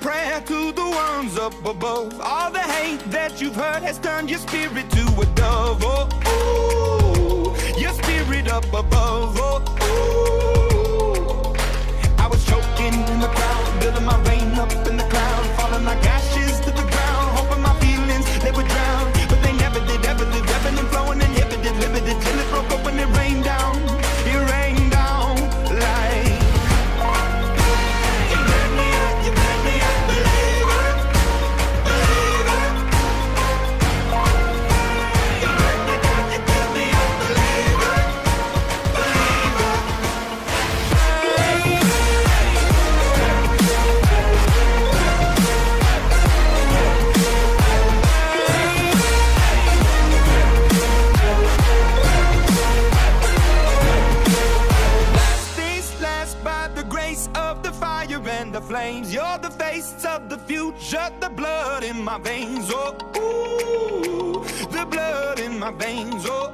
prayer to the ones up above. All the hate that you've heard has turned your spirit to a dove. Oh, ooh, your spirit up above. Oh. Flames. You're the face of the future, the blood in my veins. Oh, ooh, the blood in my veins. Oh,